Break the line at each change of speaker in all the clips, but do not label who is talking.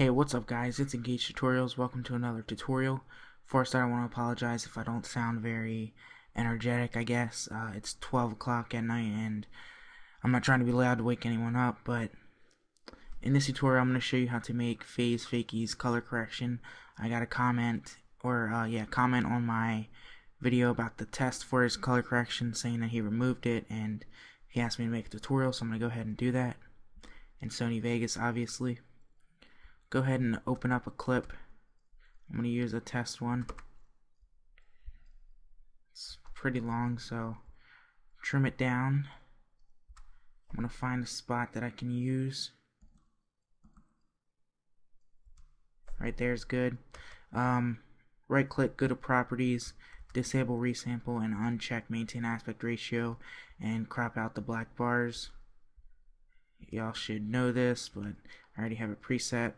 Hey, what's up guys? It's Engage Tutorials. Welcome to another tutorial. First, I want to apologize if I don't sound very energetic, I guess. Uh, it's 12 o'clock at night and I'm not trying to be loud to wake anyone up, but in this tutorial I'm going to show you how to make FaZe Fakies color correction. I got a comment, or uh, yeah, comment on my video about the test for his color correction saying that he removed it and he asked me to make a tutorial, so I'm going to go ahead and do that. In Sony Vegas, obviously go ahead and open up a clip. I'm going to use a test one. It's pretty long, so trim it down. I'm going to find a spot that I can use. Right there is good. Um, right click, go to properties, disable resample, and uncheck maintain aspect ratio, and crop out the black bars. Y'all should know this, but I already have a preset.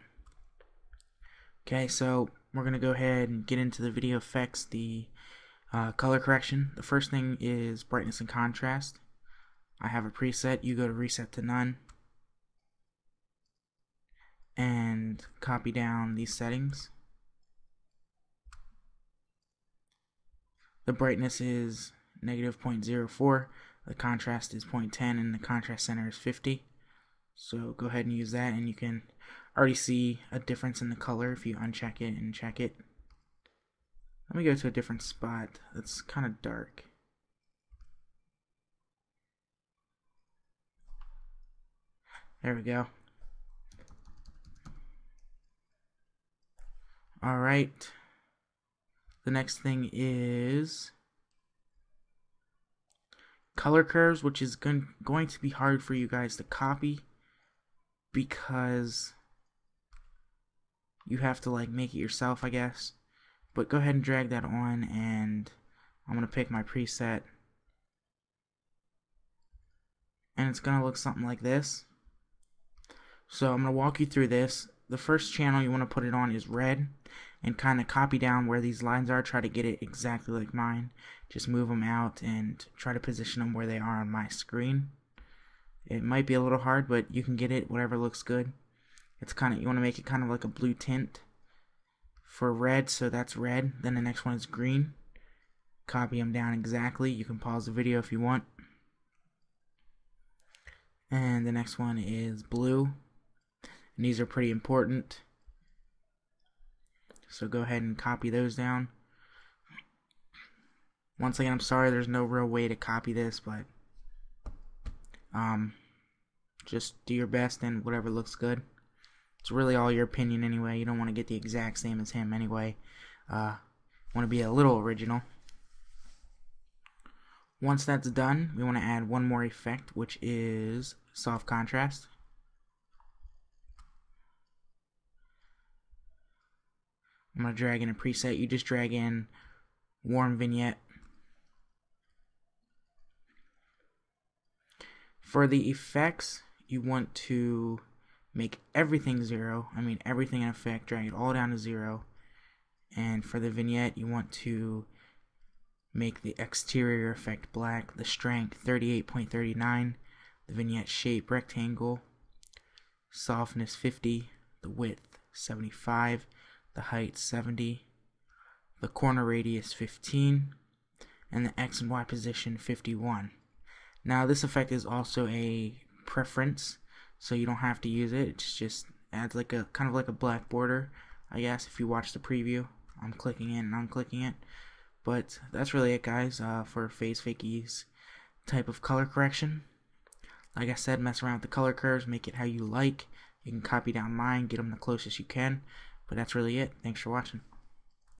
Okay, so we're going to go ahead and get into the video effects, the uh, color correction. The first thing is brightness and contrast. I have a preset. You go to reset to none and copy down these settings. The brightness is negative 0.04, the contrast is 0.10, and the contrast center is 50. So go ahead and use that, and you can already see a difference in the color if you uncheck it and check it. Let me go to a different spot that's kind of dark. There we go. Alright. The next thing is color curves, which is going, going to be hard for you guys to copy because you have to like make it yourself I guess. But go ahead and drag that on and I'm gonna pick my preset. And it's gonna look something like this. So I'm gonna walk you through this. The first channel you want to put it on is red and kind of copy down where these lines are try to get it exactly like mine. Just move them out and try to position them where they are on my screen. It might be a little hard but you can get it whatever looks good it's kind of you want to make it kind of like a blue tint for red so that's red. Then the next one is green. Copy them down exactly. You can pause the video if you want. And the next one is blue. And these are pretty important. So go ahead and copy those down. Once again I'm sorry there's no real way to copy this but um just do your best and whatever looks good it's really all your opinion anyway. You don't want to get the exact same as him anyway. Uh, want to be a little original. Once that's done, we want to add one more effect, which is soft contrast. I'm going to drag in a preset. You just drag in warm vignette. For the effects, you want to make everything zero. I mean everything in effect, drag it all down to zero. And for the vignette, you want to make the exterior effect black, the strength 38.39, the vignette shape rectangle, softness 50, the width 75, the height 70, the corner radius 15, and the X and Y position 51. Now this effect is also a preference so you don't have to use it. It's just adds like a kind of like a black border, I guess. If you watch the preview, I'm clicking it and I'm clicking it. But that's really it, guys, uh, for FaZe Fakies type of color correction. Like I said, mess around with the color curves, make it how you like. You can copy down mine, get them the closest you can. But that's really it. Thanks for watching.